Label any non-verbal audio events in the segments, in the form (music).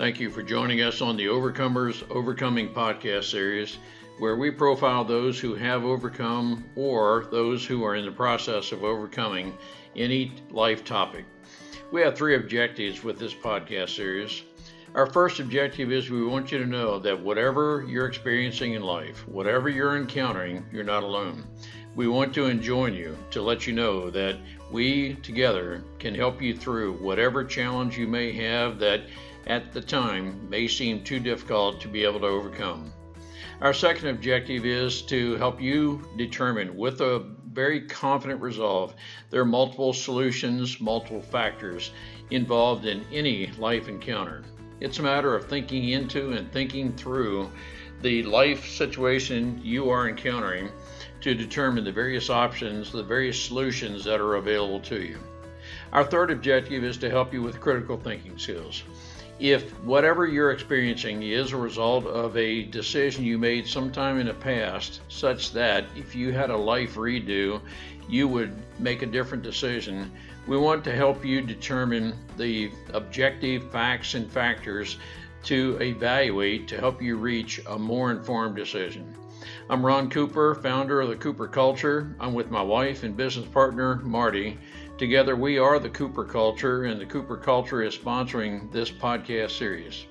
Thank you for joining us on the Overcomers Overcoming podcast series, where we profile those who have overcome or those who are in the process of overcoming any life topic. We have three objectives with this podcast series. Our first objective is we want you to know that whatever you're experiencing in life, whatever you're encountering, you're not alone. We want to enjoin you to let you know that we together can help you through whatever challenge you may have that at the time may seem too difficult to be able to overcome. Our second objective is to help you determine with a very confident resolve there are multiple solutions, multiple factors involved in any life encounter. It's a matter of thinking into and thinking through the life situation you are encountering to determine the various options, the various solutions that are available to you. Our third objective is to help you with critical thinking skills if whatever you're experiencing is a result of a decision you made sometime in the past, such that if you had a life redo, you would make a different decision, we want to help you determine the objective facts and factors to evaluate to help you reach a more informed decision. I'm Ron Cooper, founder of the Cooper Culture. I'm with my wife and business partner, Marty. Together, we are the Cooper Culture, and the Cooper Culture is sponsoring this podcast series.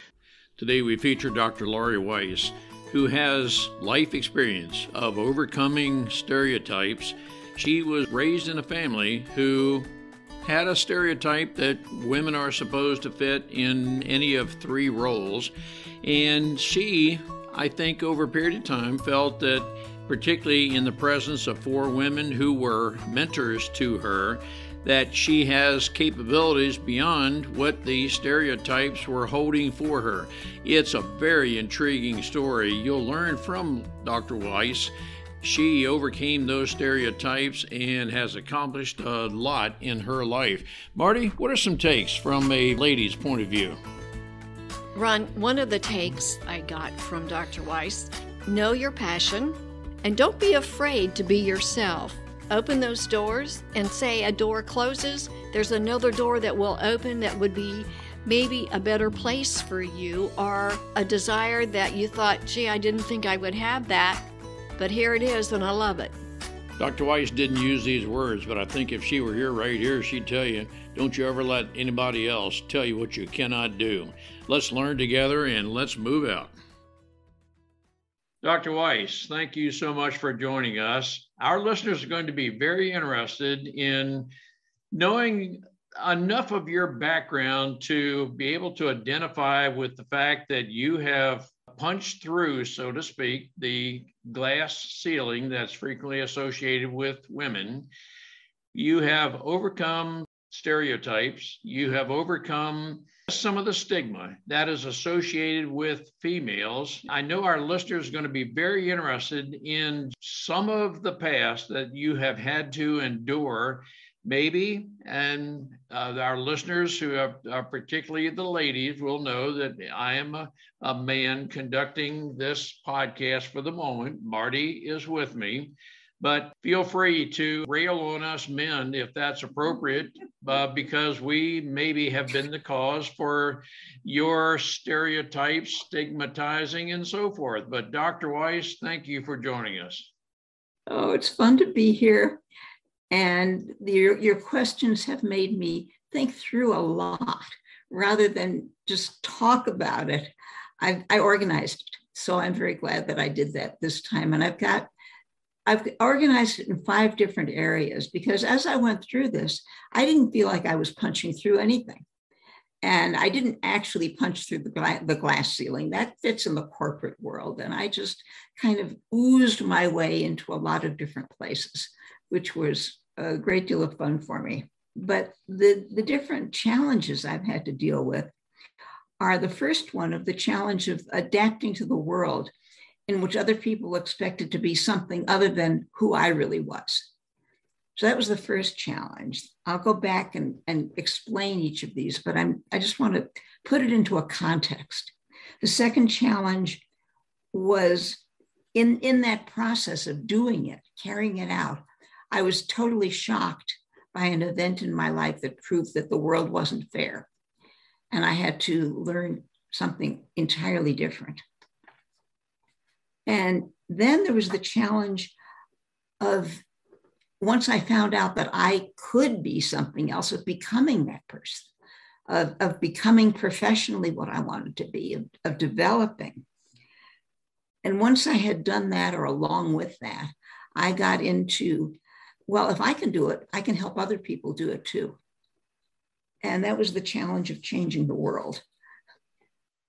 Today, we feature Dr. Laurie Weiss, who has life experience of overcoming stereotypes. She was raised in a family who had a stereotype that women are supposed to fit in any of three roles. And she, I think, over a period of time, felt that, particularly in the presence of four women who were mentors to her, that she has capabilities beyond what the stereotypes were holding for her. It's a very intriguing story. You'll learn from Dr. Weiss. She overcame those stereotypes and has accomplished a lot in her life. Marty, what are some takes from a lady's point of view? Ron, one of the takes I got from Dr. Weiss know your passion and don't be afraid to be yourself open those doors and say a door closes, there's another door that will open that would be maybe a better place for you or a desire that you thought, gee, I didn't think I would have that, but here it is and I love it. Dr. Weiss didn't use these words, but I think if she were here right here, she'd tell you, don't you ever let anybody else tell you what you cannot do. Let's learn together and let's move out. Dr. Weiss, thank you so much for joining us. Our listeners are going to be very interested in knowing enough of your background to be able to identify with the fact that you have punched through, so to speak, the glass ceiling that's frequently associated with women. You have overcome stereotypes, you have overcome some of the stigma that is associated with females. I know our listeners are going to be very interested in some of the past that you have had to endure, maybe, and uh, our listeners who are, are, particularly the ladies will know that I am a, a man conducting this podcast for the moment. Marty is with me. But feel free to rail on us men if that's appropriate, uh, because we maybe have been the cause for your stereotypes, stigmatizing, and so forth. But Dr. Weiss, thank you for joining us. Oh, it's fun to be here. And your, your questions have made me think through a lot rather than just talk about it. I, I organized. So I'm very glad that I did that this time. And I've got I've organized it in five different areas because as I went through this, I didn't feel like I was punching through anything. And I didn't actually punch through the, gla- the glass ceiling. That fits in the corporate world. And I just kind of oozed my way into a lot of different places, which was a great deal of fun for me. But the, the different challenges I've had to deal with are the first one of the challenge of adapting to the world in which other people expected to be something other than who I really was. So that was the first challenge. I'll go back and, and explain each of these, but I'm, I just want to put it into a context. The second challenge was in, in that process of doing it, carrying it out, I was totally shocked by an event in my life that proved that the world wasn't fair. And I had to learn something entirely different. And then there was the challenge of once I found out that I could be something else, of becoming that person, of, of becoming professionally what I wanted to be, of, of developing. And once I had done that, or along with that, I got into, well, if I can do it, I can help other people do it too. And that was the challenge of changing the world.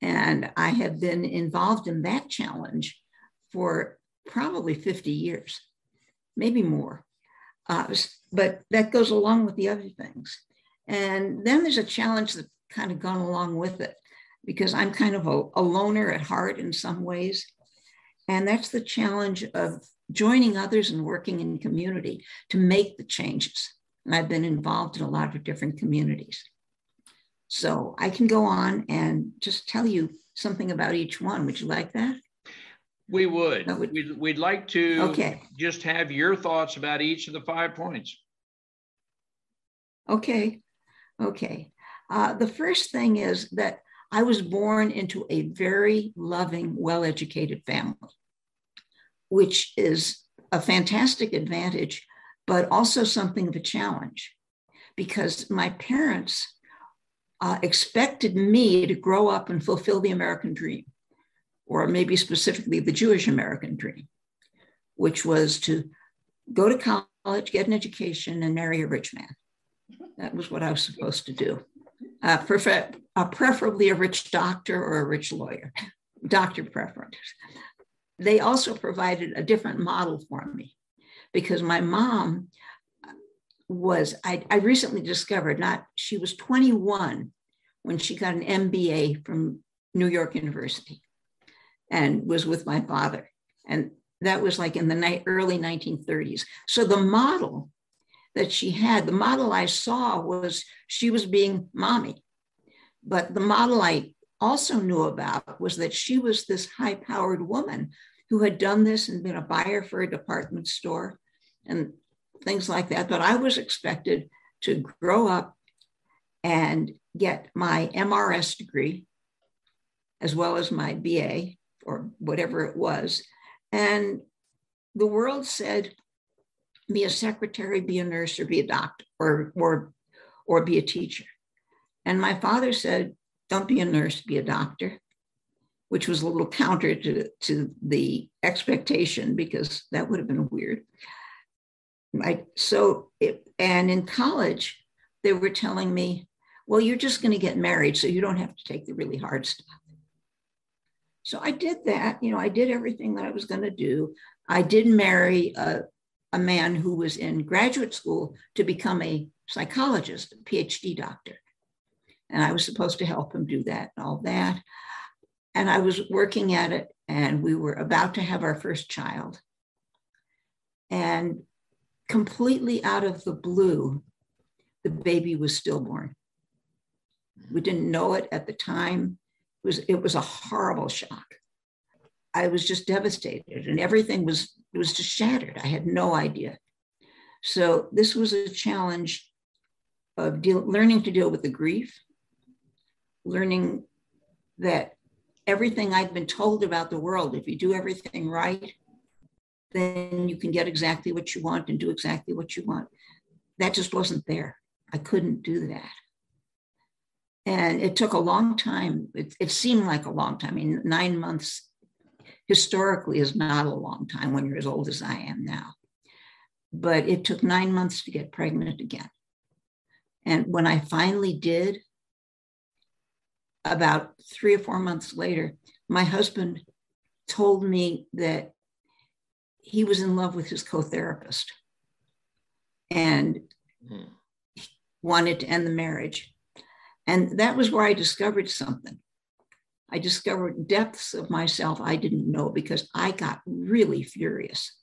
And I have been involved in that challenge for probably 50 years, maybe more. Uh, but that goes along with the other things. And then there's a challenge that kind of gone along with it because I'm kind of a, a loner at heart in some ways. And that's the challenge of joining others and working in community to make the changes. And I've been involved in a lot of different communities. So I can go on and just tell you something about each one. Would you like that? We would. would we'd, we'd like to okay. just have your thoughts about each of the five points. Okay. Okay. Uh, the first thing is that I was born into a very loving, well educated family, which is a fantastic advantage, but also something of a challenge because my parents uh, expected me to grow up and fulfill the American dream, or maybe specifically the Jewish American dream, which was to go to college, get an education, and marry a rich man. That was what I was supposed to do. Uh, prefer, uh, preferably a rich doctor or a rich lawyer, doctor preference. They also provided a different model for me because my mom was I, I recently discovered not she was 21 when she got an MBA from New York University and was with my father. And that was like in the night, early 1930s. So the model that she had, the model I saw was she was being mommy. But the model I also knew about was that she was this high powered woman who had done this and been a buyer for a department store and things like that. But I was expected to grow up and get my MRS degree, as well as my BA or whatever it was. And the world said, be a secretary, be a nurse, or be a doctor, or, or, or be a teacher. And my father said, don't be a nurse, be a doctor, which was a little counter to, to the expectation because that would have been weird. Right. So, it, and in college, they were telling me, well, you're just going to get married, so you don't have to take the really hard stuff. So I did that. You know, I did everything that I was going to do. I did marry a, a man who was in graduate school to become a psychologist, a PhD doctor. And I was supposed to help him do that and all that. And I was working at it, and we were about to have our first child. And completely out of the blue, the baby was stillborn. We didn't know it at the time. It was, it was a horrible shock. I was just devastated and everything was, was just shattered. I had no idea. So this was a challenge of deal, learning to deal with the grief, learning that everything I'd been told about the world, if you do everything right, then you can get exactly what you want and do exactly what you want. That just wasn't there. I couldn't do that. And it took a long time. It, it seemed like a long time. I mean, nine months historically is not a long time when you're as old as I am now. But it took nine months to get pregnant again. And when I finally did, about three or four months later, my husband told me that he was in love with his co-therapist and mm. wanted to end the marriage. And that was where I discovered something. I discovered depths of myself I didn't know because I got really furious.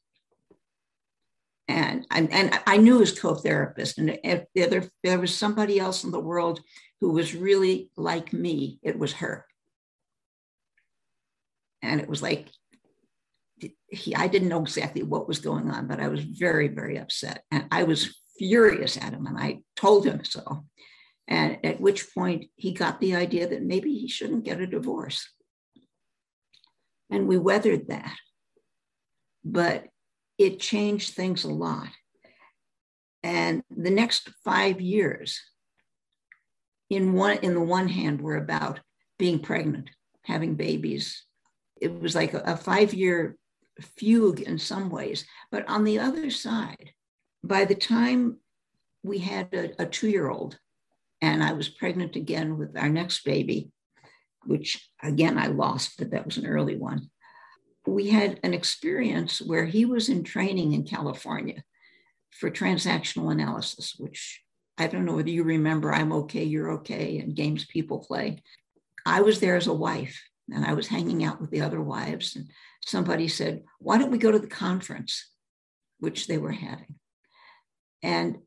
And, and, and I knew his co-therapist. And if there, if there was somebody else in the world who was really like me, it was her. And it was like he, I didn't know exactly what was going on, but I was very, very upset. And I was furious at him. And I told him so. And at which point he got the idea that maybe he shouldn't get a divorce. And we weathered that. But it changed things a lot. And the next five years, in one in the one hand, were about being pregnant, having babies. It was like a, a five-year fugue in some ways. But on the other side, by the time we had a, a two-year-old, and I was pregnant again with our next baby, which again I lost, but that was an early one. We had an experience where he was in training in California for transactional analysis, which I don't know whether you remember I'm okay, you're okay, and games people play. I was there as a wife and I was hanging out with the other wives, and somebody said, Why don't we go to the conference, which they were having? And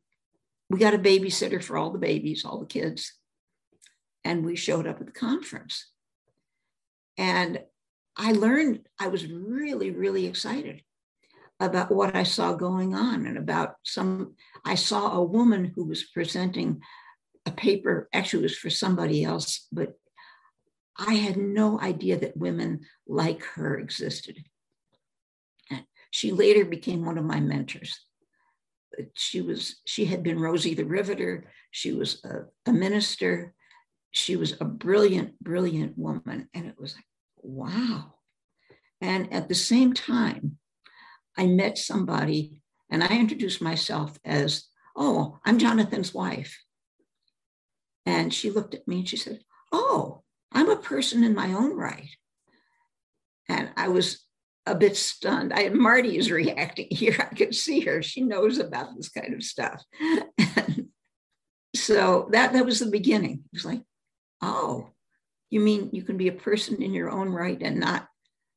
we got a babysitter for all the babies, all the kids. And we showed up at the conference. And I learned, I was really, really excited about what I saw going on and about some. I saw a woman who was presenting a paper, actually, it was for somebody else, but I had no idea that women like her existed. And she later became one of my mentors. She was, she had been Rosie the Riveter. She was a, a minister. She was a brilliant, brilliant woman. And it was like, wow. And at the same time, I met somebody and I introduced myself as, oh, I'm Jonathan's wife. And she looked at me and she said, oh, I'm a person in my own right. And I was a bit stunned. I Marty is reacting (laughs) here. I can see her. She knows about this kind of stuff. (laughs) so that that was the beginning. It was like, oh, you mean you can be a person in your own right and not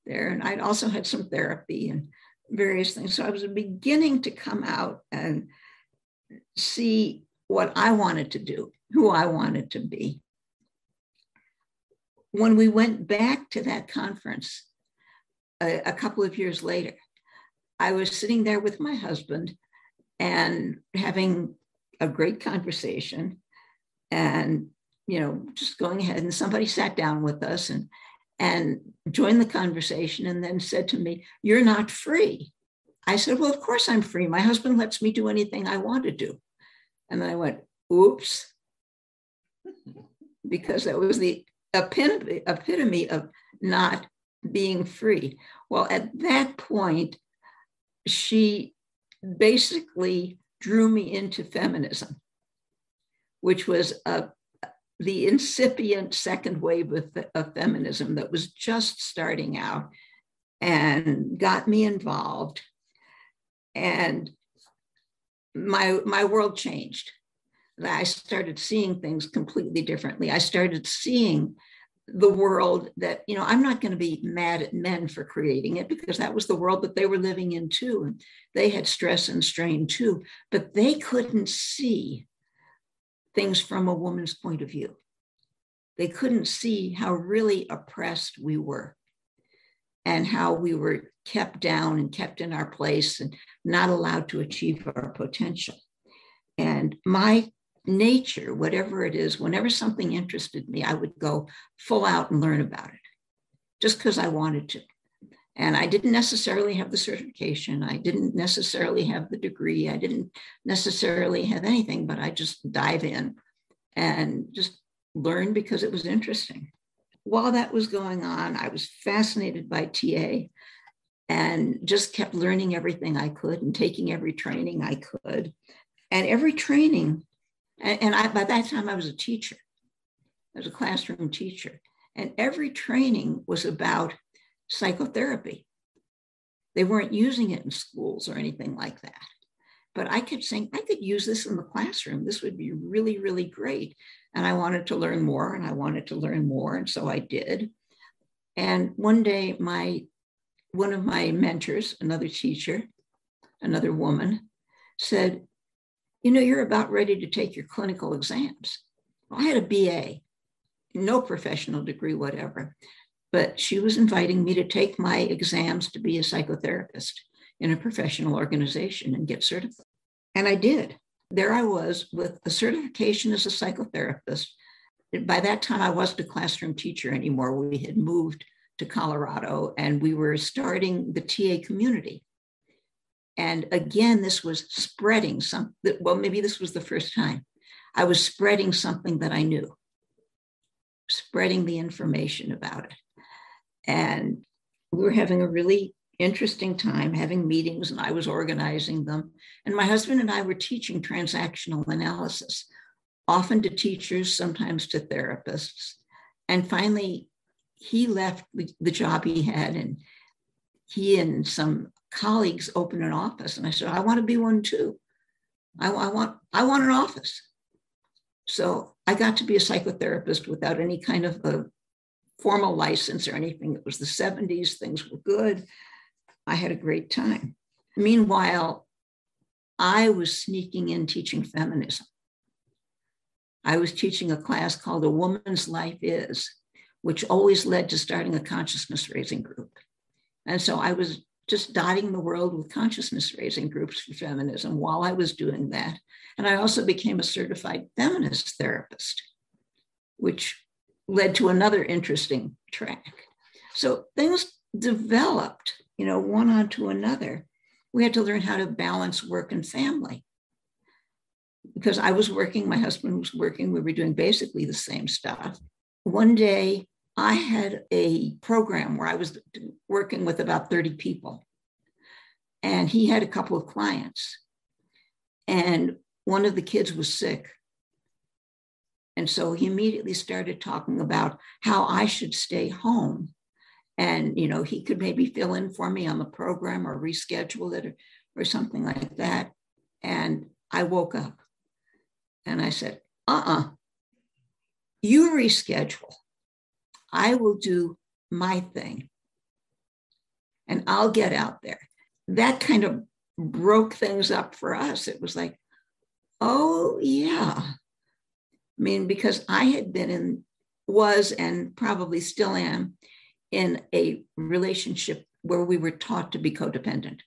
there. And I'd also had some therapy and various things. So I was beginning to come out and see what I wanted to do, who I wanted to be. When we went back to that conference a, a couple of years later, I was sitting there with my husband and having a great conversation and you know just going ahead and somebody sat down with us and and joined the conversation and then said to me, You're not free. I said, Well, of course I'm free. My husband lets me do anything I want to do. And then I went, Oops, because that was the epitome, epitome of not being free. Well, at that point, she basically drew me into feminism, which was a the incipient second wave of, of feminism that was just starting out and got me involved. And my, my world changed. I started seeing things completely differently. I started seeing the world that, you know, I'm not going to be mad at men for creating it because that was the world that they were living in too. And they had stress and strain too, but they couldn't see things from a woman's point of view. They couldn't see how really oppressed we were and how we were kept down and kept in our place and not allowed to achieve our potential. And my nature, whatever it is, whenever something interested me, I would go full out and learn about it just because I wanted to. And I didn't necessarily have the certification. I didn't necessarily have the degree. I didn't necessarily have anything, but I just dive in and just learn because it was interesting. While that was going on, I was fascinated by TA and just kept learning everything I could and taking every training I could. And every training, and I, by that time I was a teacher, I was a classroom teacher, and every training was about psychotherapy. They weren't using it in schools or anything like that. But I kept saying, I could use this in the classroom. This would be really, really great. And I wanted to learn more and I wanted to learn more. And so I did. And one day, my one of my mentors, another teacher, another woman, said, You know, you're about ready to take your clinical exams. Well, I had a BA, no professional degree, whatever but she was inviting me to take my exams to be a psychotherapist in a professional organization and get certified. And I did. there I was with a certification as a psychotherapist. By that time, I wasn't a classroom teacher anymore. We had moved to Colorado and we were starting the TA community. And again, this was spreading some, well, maybe this was the first time. I was spreading something that I knew, spreading the information about it. And we were having a really interesting time having meetings, and I was organizing them. And my husband and I were teaching transactional analysis, often to teachers, sometimes to therapists. And finally, he left the job he had, and he and some colleagues opened an office. And I said, I want to be one too. I, I want I want an office. So I got to be a psychotherapist without any kind of a formal license or anything. It was the 70s, things were good. I had a great time. Meanwhile, I was sneaking in teaching feminism. I was teaching a class called A Woman's Life Is, which always led to starting a consciousness raising group. And so I was just dotting the world with consciousness raising groups for feminism while I was doing that. And I also became a certified feminist therapist, which led to another interesting track. So things developed, you know, one onto another. We had to learn how to balance work and family. Because I was working, my husband was working, we were doing basically the same stuff. One day, I had a program where I was working with about 30 people, and he had a couple of clients. And one of the kids was sick. And so he immediately started talking about how I should stay home. And, you know, he could maybe fill in for me on the program or reschedule it or, or something like that. And I woke up and I said, uh uh-uh. uh you reschedule. I will do my thing and I'll get out there. That kind of broke things up for us. It was like, oh, yeah. I mean, because I had been in, was, and probably still am in a relationship where we were taught to be codependent.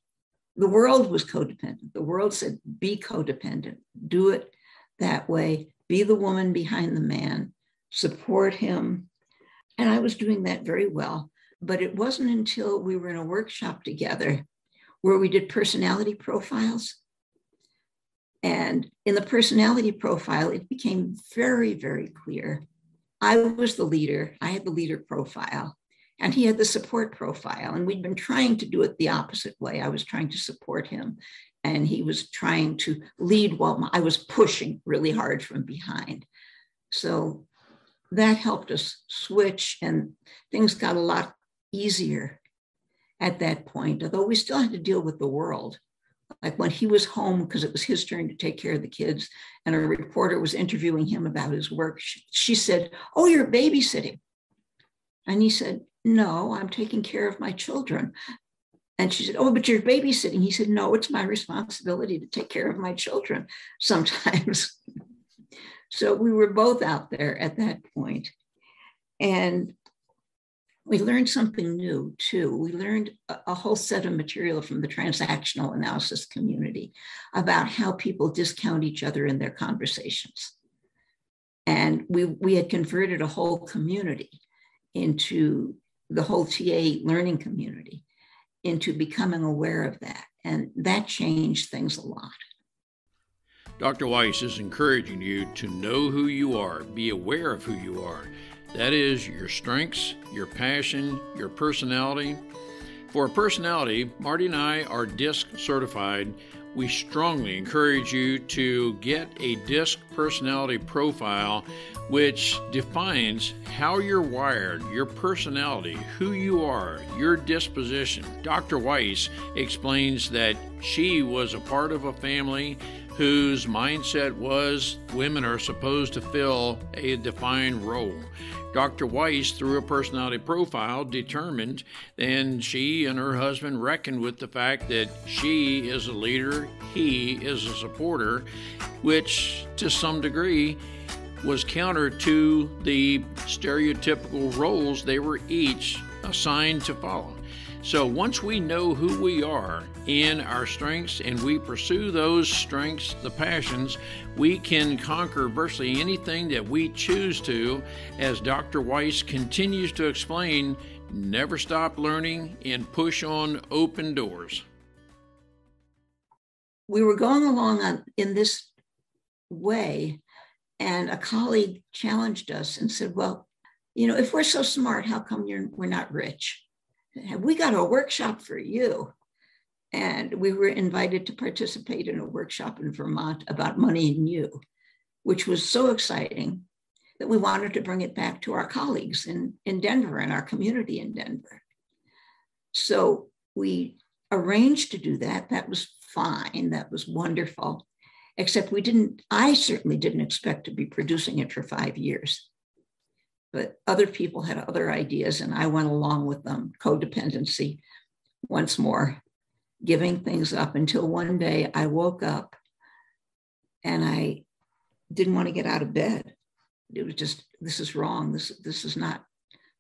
The world was codependent. The world said, be codependent, do it that way, be the woman behind the man, support him, and I was doing that very well. But it wasn't until we were in a workshop together where we did personality profiles. And in the personality profile, it became very, very clear. I was the leader, I had the leader profile, and he had the support profile. And we'd been trying to do it the opposite way. I was trying to support him, and he was trying to lead while I was pushing really hard from behind. So that helped us switch and things got a lot easier at that point, although we still had to deal with the world. Like when he was home, because it was his turn to take care of the kids, and a reporter was interviewing him about his work, she, she said, Oh, you're babysitting. And he said, No, I'm taking care of my children. And she said, Oh, but you're babysitting. He said, No, it's my responsibility to take care of my children sometimes. (laughs) So we were both out there at that point. And we learned something new too. We learned a, whole set of material from the transactional analysis community about how people discount each other in their conversations. And we, we had converted a whole community into the whole TA learning community into becoming aware of that. And that changed things a lot. Dr. Weiss is encouraging you to know who you are, be aware of who you are. That is your strengths, your passion, your personality. For personality, Marty and I are DISC certified. We strongly encourage you to get a DISC personality profile which defines how you're wired, your personality, who you are, your disposition. Dr. Weiss explains that she was a part of a family whose mindset was women are supposed to fill a defined role. Dr. Weiss, through a personality profile, determined, and she and her husband reckoned with the fact that she is a leader, he is a supporter, which to some degree was counter to the stereotypical roles they were each assigned to follow. So once we know who we are in our strengths and we pursue those strengths, the passions, we can conquer virtually anything that we choose to. As Dr. Weiss continues to explain, never stop learning and push on open doors. We were going along on, in this way, and a colleague challenged us and said, Well, you know, if we're so smart, how come we're not rich? Have we got a workshop for you. And we were invited to participate in a workshop in Vermont about money and you, which was so exciting that we wanted to bring it back to our colleagues in, in Denver and our community in Denver. So we arranged to do that. That was fine. That was wonderful. Except we didn't, I certainly didn't expect to be producing it for five years but other people had other ideas and I went along with them. Codependency, once more, giving things up until one day I woke up and I didn't want to get out of bed. It was just, this is wrong. This, this is not,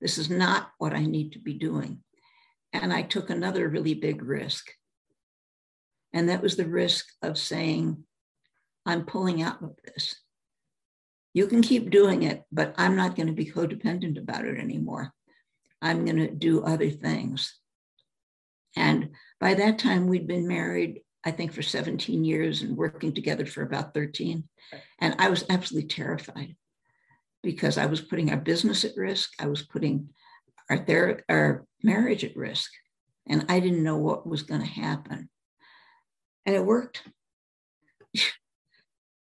this is not what I need to be doing. And I took another really big risk. And that was the risk of saying, I'm pulling out of this. You can keep doing it, but I'm not going to be codependent about it anymore. I'm going to do other things. And by that time, we'd been married, I think, for 17 years and working together for about 13. And I was absolutely terrified because I was putting our business at risk. I was putting our, ther- our marriage at risk. And I didn't know what was going to happen. And it worked. (laughs)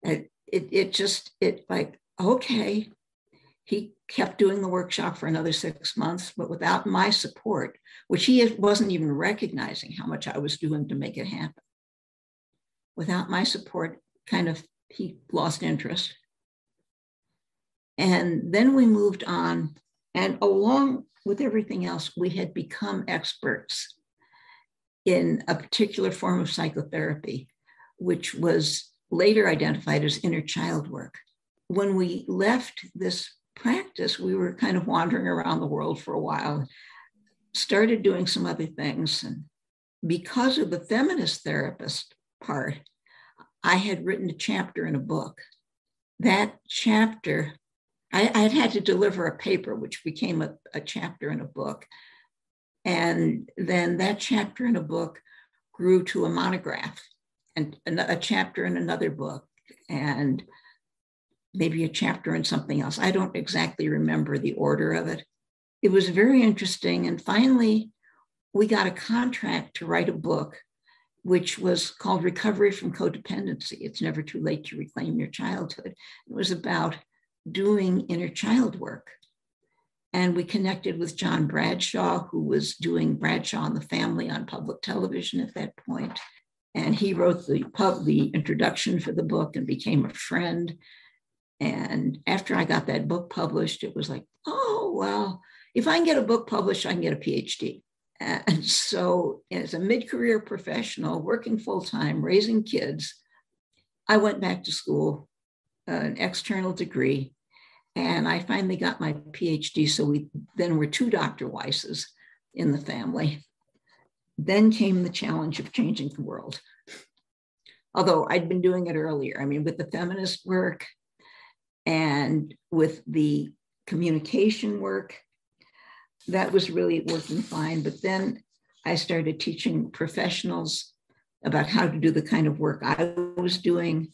it, it, it just, it like okay. He kept doing the workshop for another six months, but without my support, which he wasn't even recognizing how much I was doing to make it happen. Without my support, kind of, he lost interest. And then we moved on, and along with everything else, we had become experts in a particular form of psychotherapy, which was later identified as inner child work when we left this practice, we were kind of wandering around the world for a while, started doing some other things. And because of the feminist therapist part, I had written a chapter in a book. That chapter, I, would had to deliver a paper, which became a, a chapter in a book. And then that chapter in a book grew to a monograph and a chapter in another book. And maybe a chapter in something else. I don't exactly remember the order of it. It was very interesting. And finally, we got a contract to write a book, which was called Recovery from Codependency. It's never too late to reclaim your childhood. It was about doing inner child work. And we connected with John Bradshaw, who was doing Bradshaw and the Family on public television at that point. And he wrote the pub, the introduction for the book and became a friend. And after I got that book published, it was like, oh, well, if I can get a book published, I can get a PhD. And (laughs) so, as a mid career professional working full time, raising kids, I went back to school, an external degree, and I finally got my PhD. So, we then were two Dr. Weisses in the family. Then came the challenge of changing the world. Although I'd been doing it earlier. I mean, with the feminist work, and with the communication work, that was really working fine. But then I started teaching professionals about how to do the kind of work I was doing.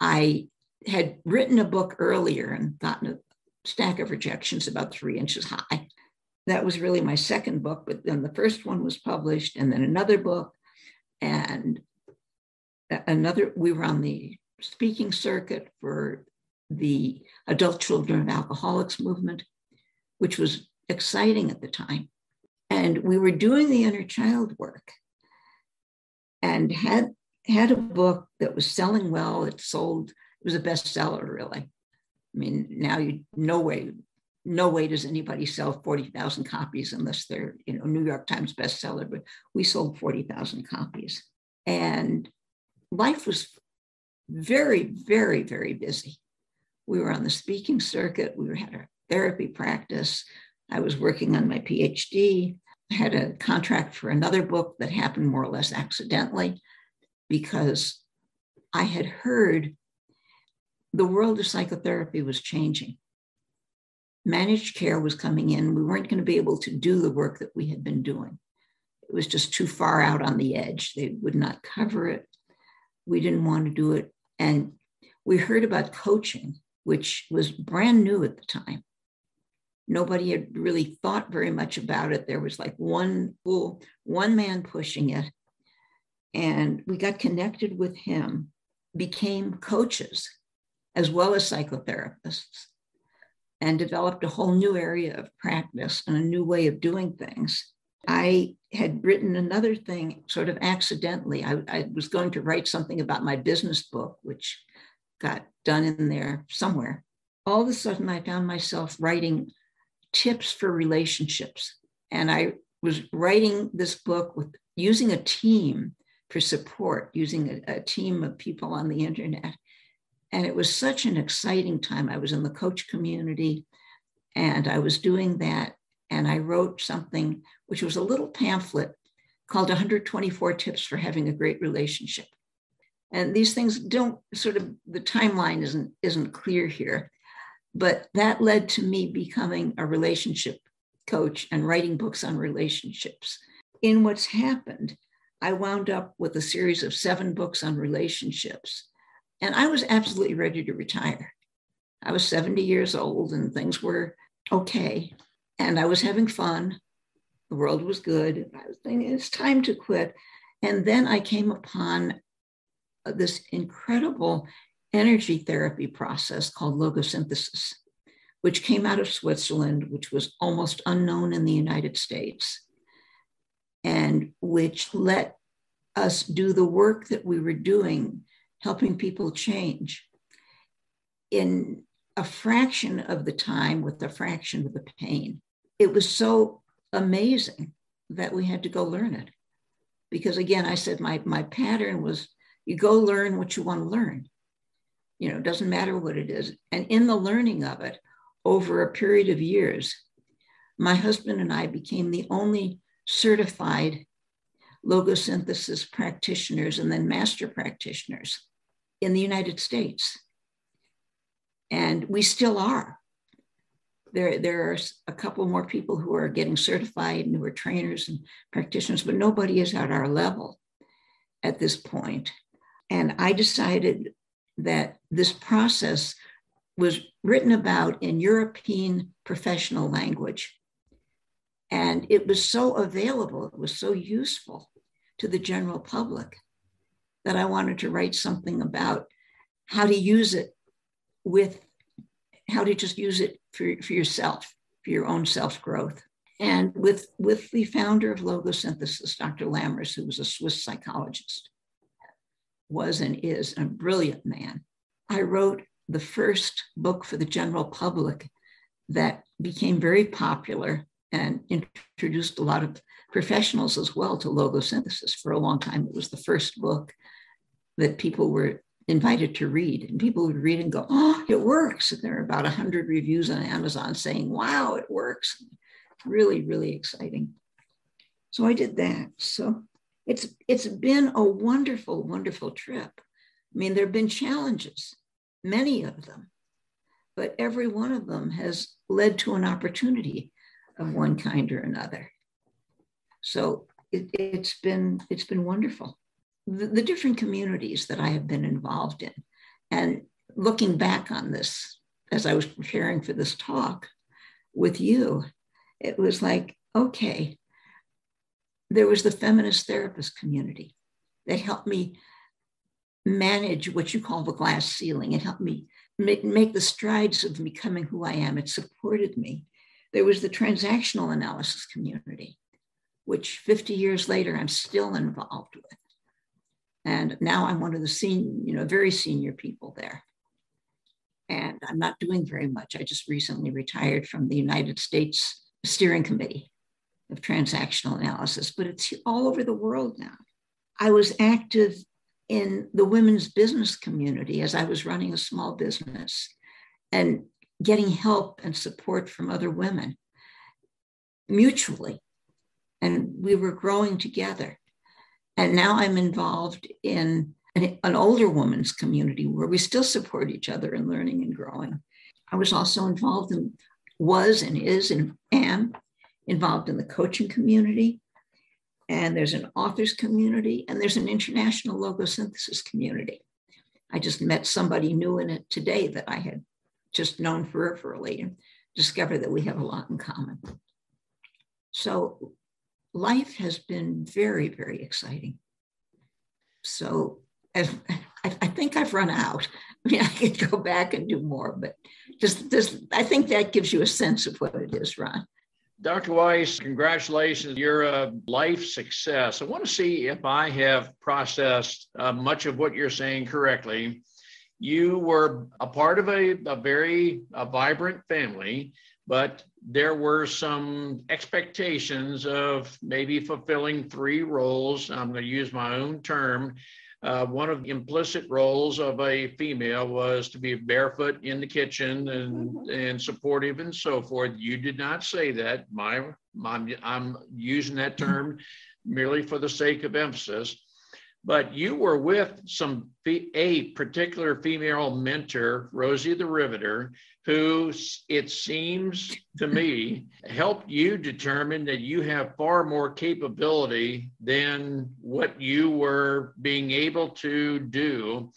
I had written a book earlier and gotten a stack of rejections about three inches high. That was really my second book, but then the first one was published, and then another book, and another. We were on the speaking circuit for the adult children of alcoholics movement, which was exciting at the time. And we were doing the inner child work and had had a book that was selling well. It sold, it was a bestseller, really. I mean, now you no way, no way does anybody sell 40,000 copies unless they're, you know, New York Times bestseller, but we sold 40,000 copies. And life was very, very, very busy we were on the speaking circuit, we had our therapy practice, I was working on my PhD. I had a contract for another book that happened more or less accidentally because I had heard the world of psychotherapy was changing. Managed care was coming in. We weren't going to be able to do the work that we had been doing. It was just too far out on the edge. They would not cover it. We didn't want to do it. And we heard about coaching, which was brand new at the time. Nobody had really thought very much about it. There was like one one man pushing it. And we got connected with him, became coaches as well as psychotherapists, and developed a whole new area of practice and a new way of doing things. I had written another thing sort of accidentally. I, I, was going to write something about my business book, which got done in there somewhere. All of a sudden, I found myself writing tips for relationships. And I was writing this book with using a team for support, using a, a team of people on the internet. And it was such an exciting time. I was in the coach community and I was doing that. And I wrote something, which was a little pamphlet called 124 Tips for Having a Great Relationship. And these things don't sort of, the timeline isn't, isn't clear here. But that led to me becoming a relationship coach and writing books on relationships. In what's happened, I wound up with a series of seven books on relationships. And I was absolutely ready to retire. I was 70 years old and things were okay. And I was having fun. The world was good. I was thinking, it's time to quit. And then I came upon this incredible energy therapy process called logosynthesis, which came out of Switzerland, which was almost unknown in the United States, and which let us do the work that we were doing, helping people change in a fraction of the time with a fraction of the pain. It was so amazing that we had to go learn it. Because again, I said my, my pattern was you go learn what you want to learn you know, it doesn't matter what it is. And in the learning of it over a period of years, my husband and I became the only certified logosynthesis practitioners and then master practitioners in the United States. And we still are. There, there are a couple more people who are getting certified and who are trainers and practitioners, but nobody is at our level at this point. And I decided that this process was written about in European professional language. And it was so available, it was so useful to the general public that I wanted to write something about how to use it with, how to just use it for, for yourself, for your own self growth. And with, with the founder of Logosynthesis, Dr. Lammers, who was a Swiss psychologist was and is a brilliant man. I wrote the first book for the general public that became very popular and introduced a lot of professionals as well to logosynthesis. For a long time, it was the first book that people were invited to read, and people would read and go, "Oh, it works!" And there are about hundred reviews on Amazon saying, "Wow, it works!" Really, really exciting. So I did that. So it's it's been a wonderful, wonderful trip. I mean, there have been challenges, many of them, but every one of them has led to an opportunity of one kind or another. So it, has been it's been wonderful. The, the different communities that I have been involved in, and looking back on this as I was preparing for this talk with you, it was like, okay, there was the feminist therapist community that helped me manage what you call the glass ceiling. It helped me make, make the strides of becoming who I am. It supported me. There was the transactional analysis community, which 50 years later I'm still involved with. And now I'm one of the senior, you know, very senior people there. And I'm not doing very much. I just recently retired from the United States Steering Committee of transactional analysis, but it's all over the world now. I was active in the women's business community as I was running a small business and getting help and support from other women. mutually. And we were growing together. And now I'm involved in an, older woman's community where we still support each other in learning and growing. I was also involved in, was and is and am involved in the coaching community. And there's an authors community and there's an international logosynthesis community. I just met somebody new in it today that I had just known peripherally and discovered that we have a lot in common. So life has been very, very exciting. So as, I, I think I've run out. I mean, (laughs) I could go back and do more, but just this, I think that gives you a sense of what it is, Ron. Dr. Weiss, congratulations. You're a life success. I want to see if I have processed uh, much of what you're saying correctly. You were a part of a, a very a vibrant family, but there were some expectations of maybe fulfilling three roles. I'm going to use my own term uh, one of the implicit roles of a female was to be barefoot in the kitchen and mm-hmm. and supportive and so forth. You did not say that. My, my I'm using that term merely for the sake of emphasis. But you were with some a particular female mentor, Rosie the Riveter, who it seems to me (laughs) helped you determine that you have far more capability than what you were being able to do.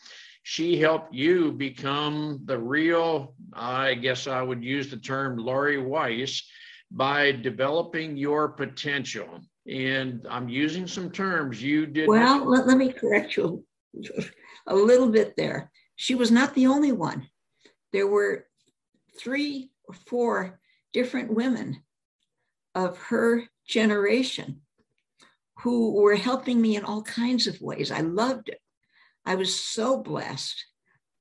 She helped you become the real, I guess I would use the term Laurie Weiss, by developing your potential. And I'm using some terms you did. Well, let, let me correct you a little bit there. She was not the only one. There were three or four different women of her generation who were helping me in all kinds of ways. I loved it. I was so blessed.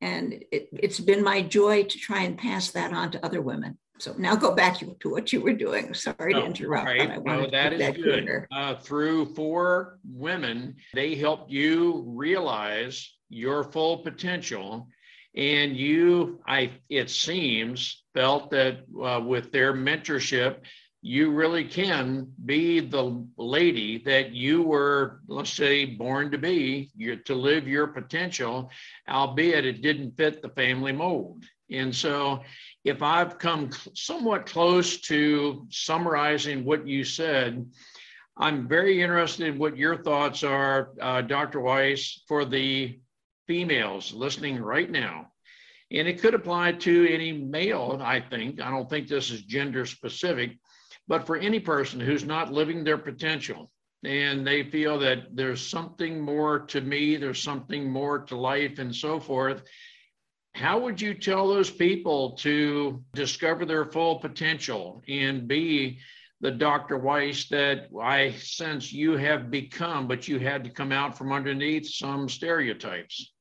And it, has been my joy to try and pass that on to other women. So now go back to what you were doing. Sorry oh, to interrupt. Right. I no, that is that good. Uh, through four women, they helped you realize your full potential and you i it seems felt that uh, with their mentorship you really can be the lady that you were let's say born to be you to live your potential albeit it didn't fit the family mold and so if i've come somewhat close to summarizing what you said i'm very interested in what your thoughts are uh, dr weiss for the females listening right now, and it could apply to any male, I think. I don't think this is gender specific, but for any person who's not living their potential and they feel that there's something more to me, there's something more to life, and so forth. How would you tell those people to discover their full potential and be the Dr. Weiss that I sense you have become, but you had to come out from underneath some stereotypes?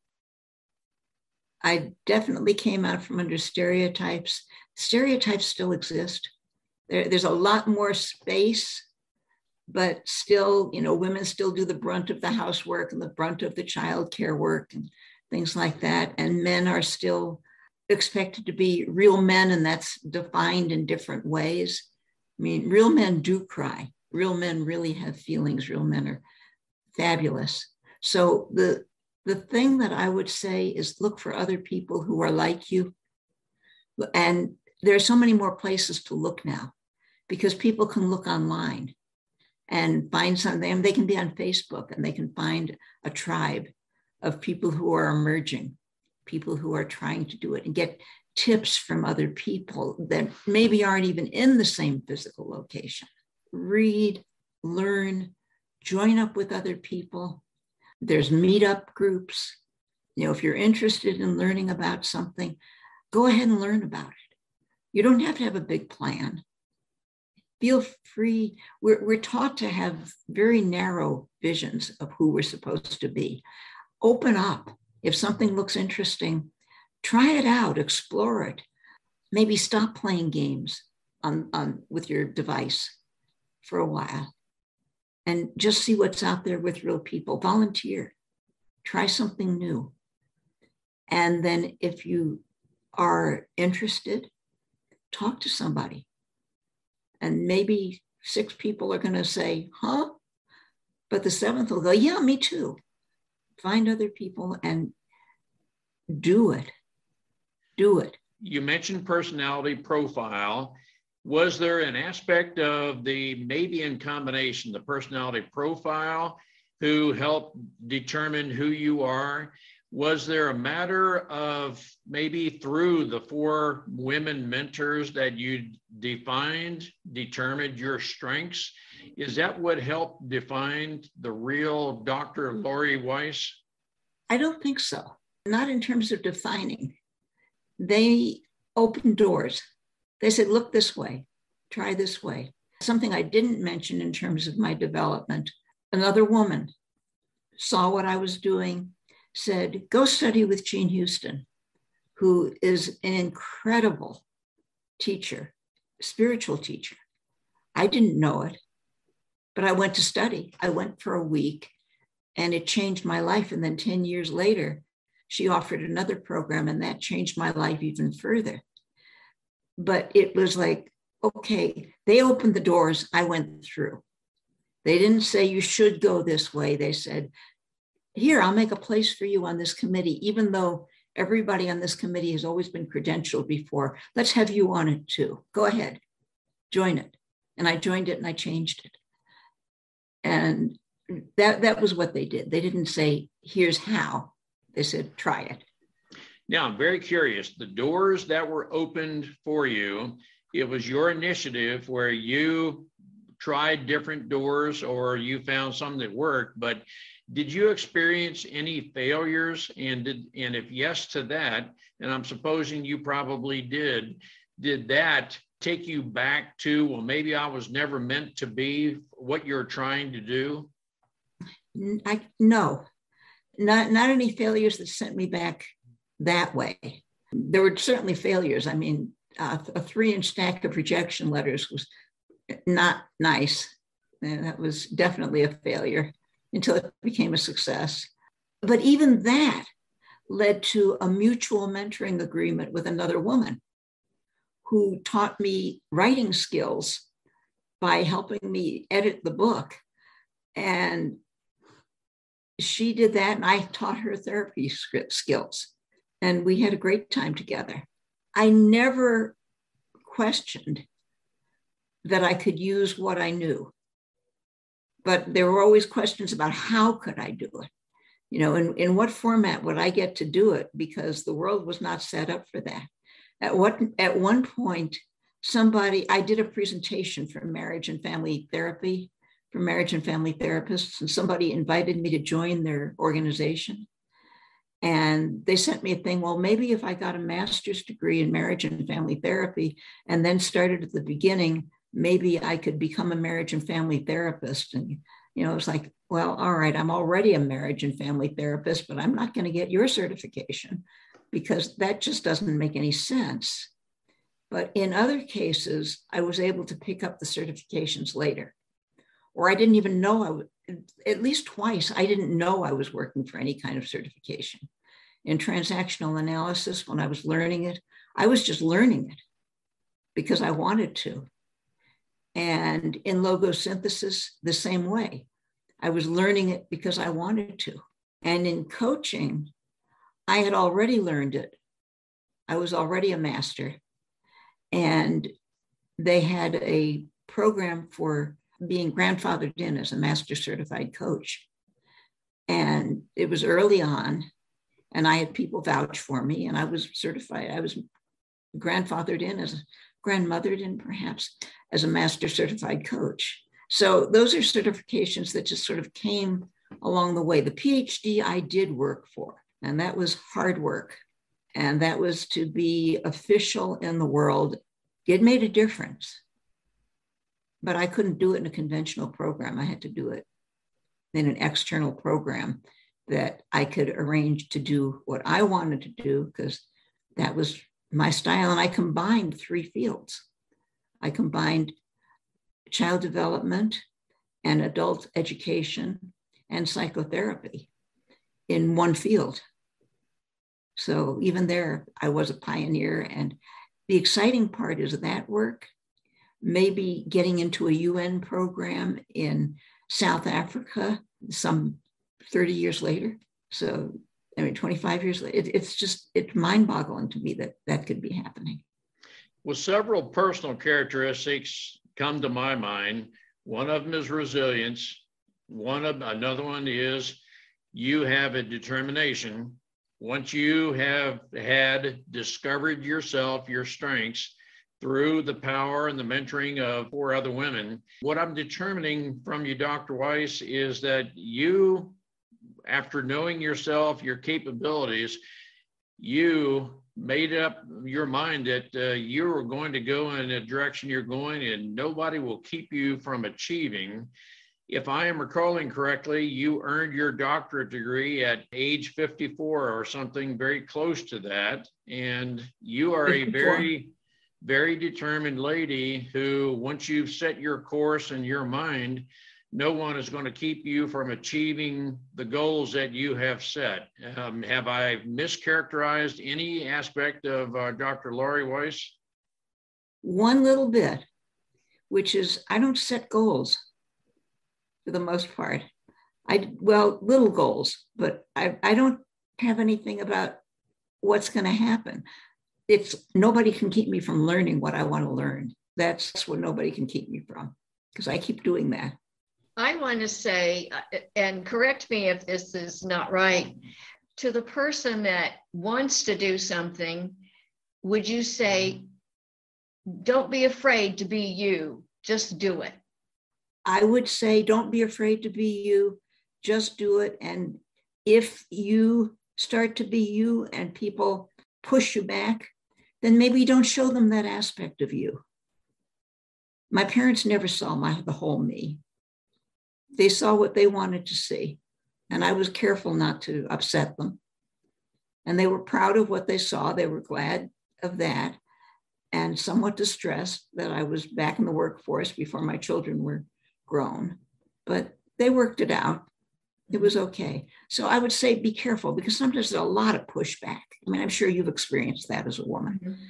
I definitely came out from under stereotypes. Stereotypes still exist. There, there's a lot more space, but still, you know, women still do the brunt of the housework and the brunt of the child care work and things like that. And men are still expected to be real men, and that's defined in different ways. I mean, real men do cry. Real men really have feelings. Real men are fabulous. So the the thing that I would say is look for other people who are like you. And there are so many more places to look now because people can look online and find something. They can be on Facebook and they can find a tribe of people who are emerging, people who are trying to do it and get tips from other people that maybe aren't even in the same physical location. Read, learn, join up with other people there's meetup groups. You know, if you're interested in learning about something, go ahead and learn about it. You don't have to have a big plan. Feel free. We're, we're taught to have very narrow visions of who we're supposed to be. Open up. If something looks interesting, try it out, explore it. Maybe stop playing games on, on, with your device for a while and just see what's out there with real people. Volunteer, try something new. And then if you are interested, talk to somebody and maybe six people are going to say, huh? But the seventh will go, yeah, me too. Find other people and do it. Do it. You mentioned personality profile. Was there an aspect of the maybe in combination, the personality profile, who helped determine who you are? Was there a matter of maybe through the four women mentors that you defined, determined your strengths? Is that what helped define the real Dr. Laurie Weiss? I don't think so. Not in terms of defining. They opened doors. They said, look this way, try this way. Something I didn't mention in terms of my development. Another woman saw what I was doing, said, Go study with Jean Houston, who is an incredible teacher, spiritual teacher. I didn't know it, but I went to study. I went for a week and it changed my life. And then 10 years later, she offered another program and that changed my life even further. But it was like, okay, they opened the doors, I went through. They didn't say you should go this way. They said, here, I'll make a place for you on this committee, even though everybody on this committee has always been credentialed before. Let's have you on it too. Go ahead, join it. And I joined it and I changed it. And that, that was what they did. They didn't say, here's how. They said, try it. Now, I'm very curious. The doors that were opened for you, it was your initiative where you tried different doors or you found some that worked, but did you experience any failures? And did and if yes to that, and I'm supposing you probably did, did that take you back to, well, maybe I was never meant to be what you're trying to do? I no, not not any failures that sent me back that way. There were certainly failures. I mean, uh, a three-inch stack of rejection letters was not nice. And that was definitely a failure until it became a success. But even that led to a mutual mentoring agreement with another woman who taught me writing skills by helping me edit the book. And she did that, and I taught her therapy script skills. And we had a great time together. I never questioned that I could use what I knew but there were always questions about how could I do it? You know, in, in what format would I get to do it? Because the world was not set up for that. At what at one point, somebody I did a presentation for marriage and family therapy for marriage and family therapists, and somebody invited me to join their organization. And they sent me a thing. Well, maybe if I got a master's degree in marriage and family therapy and then started at the beginning maybe I could become a marriage and family therapist. And, you know, it's like, well, all right, I'm already a marriage and family therapist, but I'm not going to get your certification because that just doesn't make any sense. But in other cases, I was able to pick up the certifications later. Or I didn't even know I would, at least twice, I didn't know I was working for any kind of certification. In transactional analysis, when I was learning it, I was just learning it because I wanted to. And in logosynthesis, the same way. I was learning it because I wanted to. And in coaching, I had already learned it. I was already a master. And they had a program for being grandfathered in as a master certified coach. And it was early on, and I had people vouch for me, and I was certified. I was grandfathered in as grandmothered in perhaps as a master certified coach. So those are certifications that just sort of came along the way. The PhD I did work for, and that was hard work. And that was to be official in the world. It made a difference. But I couldn't do it in a conventional program. I had to do it in an external program that I could arrange to do what I wanted to do because that was my style. And I combined three fields. I combined child development and adult education and psychotherapy in one field. So even there, I was a pioneer. And the exciting part is that work maybe getting into a UN program in South Africa some 30 years later. So, I mean, 25 years later, it, it's just, it's mind boggling to me that that could be happening. Well, several personal characteristics come to my mind. One of them is resilience. One of another one is you have a determination. Once you have had discovered yourself, your strengths, through the power and the mentoring of four other women. What I'm determining from you, Dr. Weiss, is that you, after knowing yourself, your capabilities, you made up your mind that uh, you were going to go in a direction you're going and nobody will keep you from achieving. If I am recalling correctly, you earned your doctorate degree at age 54 or something very close to that. And you are a very very determined lady who, once you've set your course in your mind, no one is going to keep you from achieving the goals that you have set. Um, have I mischaracterized any aspect of uh, Dr. Laurie Weiss? One little bit, which is I don't set goals for the most part. I well, little goals, but I, I don't have anything about what's going to happen it's nobody can keep me from learning what I want to learn. That's what nobody can keep me from because I keep doing that. I want to say, uh, and correct me if this is not right, to the person that wants to do something, would you say, don't be afraid to be you, just do it? I would say, don't be afraid to be you, just do it. And if you start to be you and people push you back, then maybe don't show them that aspect of you. My parents never saw my the whole me. They saw what they wanted to see. And I was careful not to upset them. And they were proud of what they saw. They were glad of that and somewhat distressed that I was back in the workforce before my children were grown. But they worked it out it was okay. So I would say be careful because sometimes there's a lot of pushback. I mean, I'm sure you've experienced that as a woman. Mm-hmm.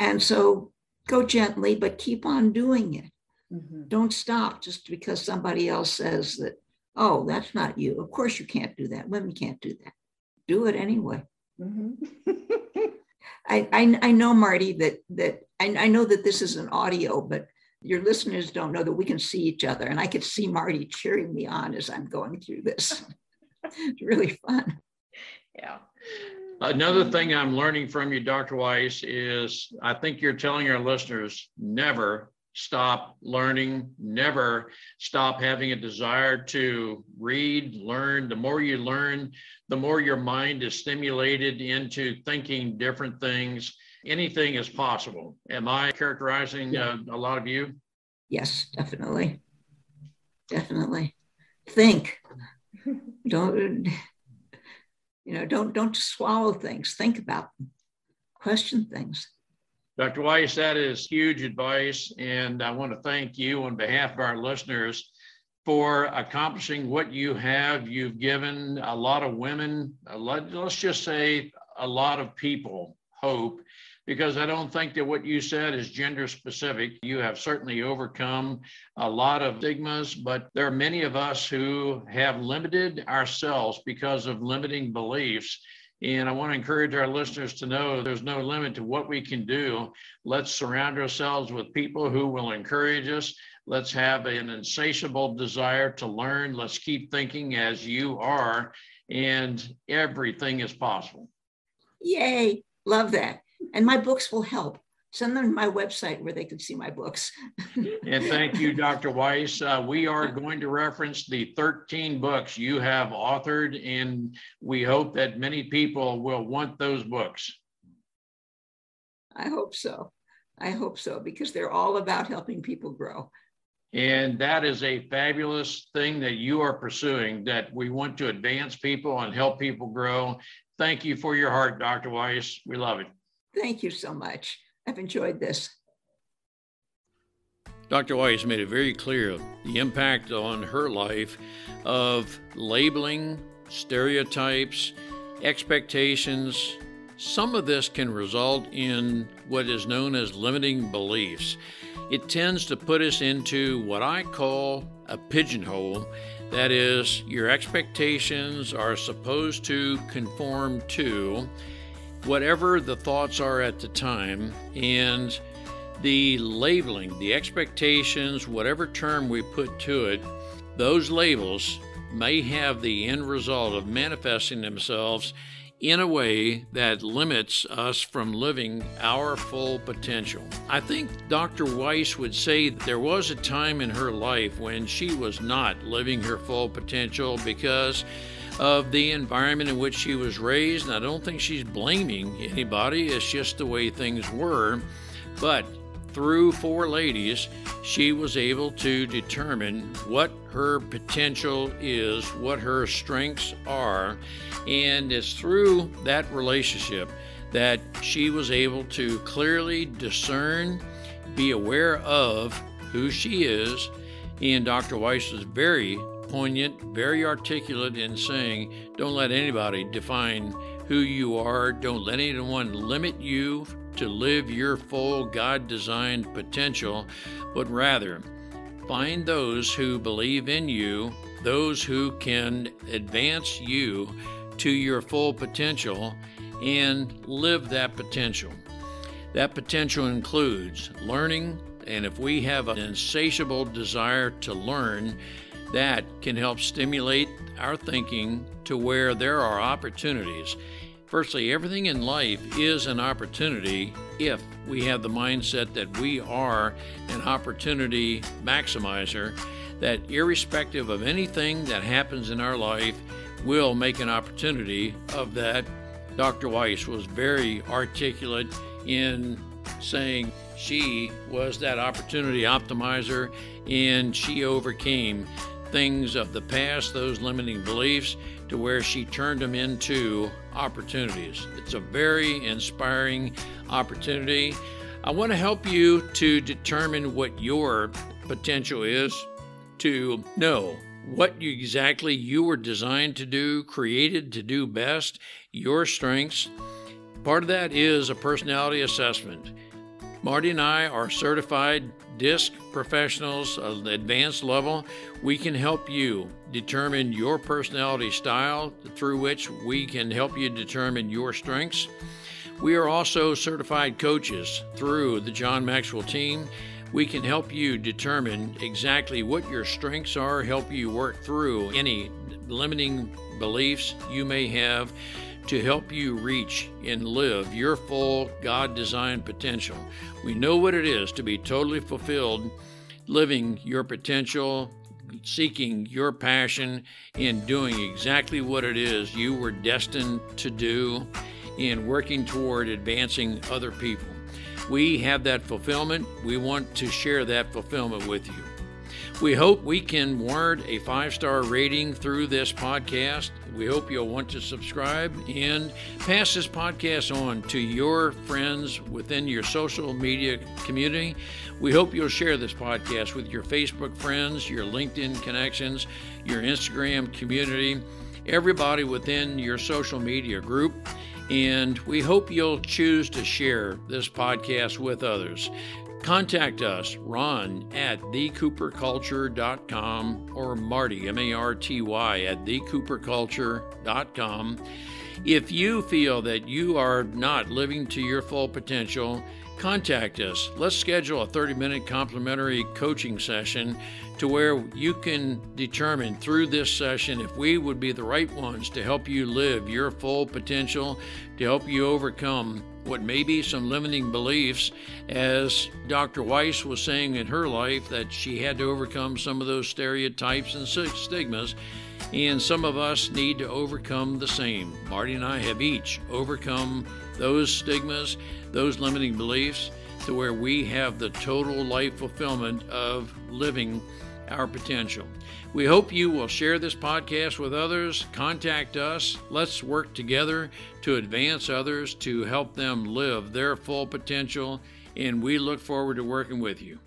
And so go gently, but keep on doing it. Mm-hmm. Don't stop just because somebody else says that, oh, that's not you. Of course you can't do that. Women can't do that. Do it anyway. Mm-hmm. (laughs) I, I, I know Marty that that I, I know that this is an audio, but your listeners don't know that we can see each other. And I could see Marty cheering me on as I'm going through this. (laughs) it's really fun. Yeah. Another thing I'm learning from you, Dr. Weiss, is I think you're telling our listeners never stop learning, never stop having a desire to read, learn. The more you learn, the more your mind is stimulated into thinking different things anything is possible. Am I characterizing uh, a lot of you? Yes, definitely. Definitely. Think. don't you know, don't don't swallow things. Think about them. Question things. Dr. Weiss, that is huge advice. And I want to thank you on behalf of our listeners for accomplishing what you have. You've given a lot of women, lot, let's just say a lot of people hope because I don't think that what you said is gender specific. You have certainly overcome a lot of stigmas, but there are many of us who have limited ourselves because of limiting beliefs. And I want to encourage our listeners to know there's no limit to what we can do. Let's surround ourselves with people who will encourage us. Let's have an insatiable desire to learn. Let's keep thinking as you are, and everything is possible. Yay. Love that and my books will help. Send them to my website where they can see my books. (laughs) and thank you, Dr. Weiss. Uh, we are going to reference the 13 books you have authored, and we hope that many people will want those books. I hope so. I hope so, because they're all about helping people grow. And that is a fabulous thing that you are pursuing, that we want to advance people and help people grow. Thank you for your heart, Dr. Weiss. We love it. Thank you so much. I've enjoyed this. Dr. Weiss made it very clear the impact on her life of labeling, stereotypes, expectations. Some of this can result in what is known as limiting beliefs. it tends to put us into what I call a pigeonhole. That is, your expectations are supposed to conform to whatever the thoughts are at the time, and the labeling, the expectations, whatever term we put to it, those labels may have the end result of manifesting themselves in a way that limits us from living our full potential. I think Dr. Weiss would say that there was a time in her life when she was not living her full potential because of the environment in which she was raised. And I don't think she's blaming anybody, it's just the way things were. But through four ladies, she was able to determine what her potential is, what her strengths are, and it's through that relationship that she was able to clearly discern, be aware of who she is. And Dr. Weiss was very poignant, very articulate in saying, Don't let anybody define who you are, don't let anyone limit you to live your full God designed potential, but rather find those who believe in you, those who can advance you to your full potential and live that potential. That potential includes learning, and if we have an insatiable desire to learn, that can help stimulate our thinking to where there are opportunities Firstly, everything in life is an opportunity if we have the mindset that we are an opportunity maximizer, that irrespective of anything that happens in our life, we'll make an opportunity of that. Dr. Weiss was very articulate in saying she was that opportunity optimizer and she overcame things of the past, those limiting beliefs, to where she turned them into opportunities. It's a very inspiring opportunity. I want to help you to determine what your potential is, to know what you, exactly you were designed to do, created to do best, your strengths. Part of that is a personality assessment. Marty and I are certified DISC professionals of the advanced level. We can help you determine your personality style through which we can help you determine your strengths. We are also certified coaches through the John Maxwell team. We can help you determine exactly what your strengths are, help you work through any limiting beliefs you may have to help you reach and live your full God designed potential. We know what it is to be totally fulfilled, living your potential, seeking your passion, and doing exactly what it is you were destined to do, and working toward advancing other people. We have that fulfillment. We want to share that fulfillment with you. We hope we can warrant a five star rating through this podcast. We hope you'll want to subscribe and pass this podcast on to your friends within your social media community. We hope you'll share this podcast with your Facebook friends, your LinkedIn connections, your Instagram community, everybody within your social media group. And we hope you'll choose to share this podcast with others. Contact us, Ron at thecooperculture.com or Marty, M A R T Y, at thecooperculture.com. If you feel that you are not living to your full potential, contact us. Let's schedule a 30 minute complimentary coaching session to where you can determine through this session if we would be the right ones to help you live your full potential, to help you overcome what may be some limiting beliefs, as Dr. Weiss was saying in her life that she had to overcome some of those stereotypes and stigmas, and some of us need to overcome the same. Marty and I have each overcome those stigmas, those limiting beliefs, to where we have the total life fulfillment of living our potential. We hope you will share this podcast with others. Contact us. Let's work together to advance others to help them live their full potential. And we look forward to working with you.